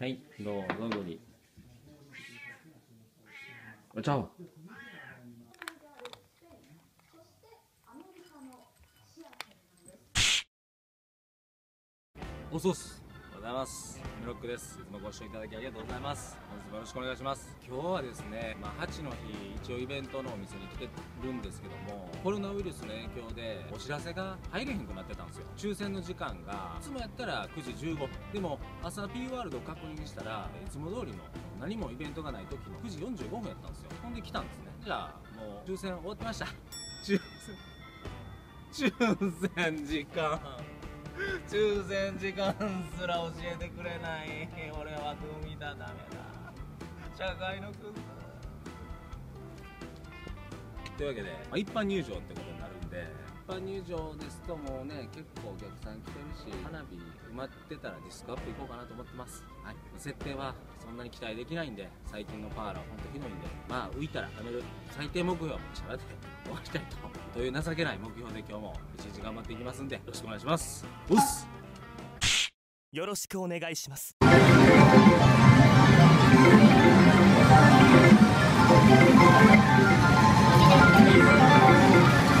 はいどうぞごりお茶をおそうっす。おはようございます。ミロックです。いつもご視聴いただきありがとうございます。本日もよろしくお願いします。今日はですねまあ8の日一応イベントのお店に来てるんですけどもコロナウイルスの影響でお知らせが入れへんくなってたんですよ。抽選の時間がいつもやったら9時15分。でも朝 P ワールドを確認したらいつも通りの何もイベントがない時の9時45分やったんですよ。ほんで来たんですね。じゃあもう抽選終わってました。抽選 抽選時間。抽選時間すら教えてくれない。俺は組だダメだ。社会のクズ。というわけで、まあ、一般入場ってことになるんで般入場ですともうね結構お客さん来てるし花火埋まってたらディスクアップ行こうかなと思ってます。はい。設定はそんなに期待できないんで最近のパワーラはほんとひどいんでまあ浮いたらやめる。最低目標はシャラで終わりたいとという情けない目標で今日も一日頑張っていきますんでよろしくお願いします。うっす。よろしくお願いします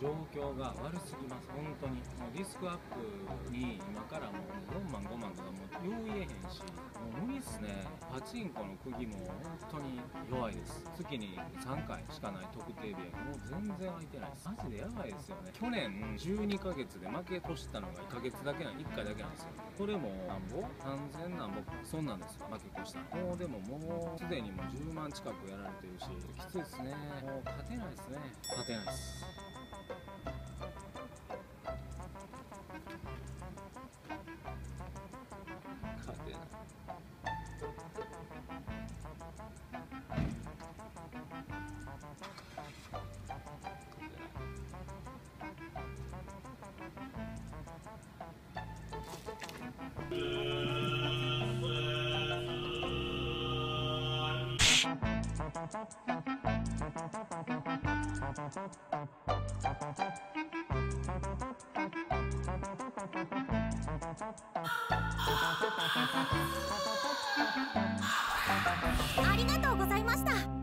状況が悪すぎます。本当に。もうディスクアップに今からもう4万5万とかもうよう言えへんし。もう無理っすね。パチンコの釘も本当に弱いです。月に3回しかない特定日やけどもう全然空いてないです。マジでやばいですよね。去年12ヶ月で負け越したのが1ヶ月だけな1回だけなんですよ。これもなんぼ？3000なんぼ？そんなんですよ。負け越したもうでももうすでにもう10万近くやられてるし。きついですね。もう勝てないですね。勝てないです。ありがとうございました。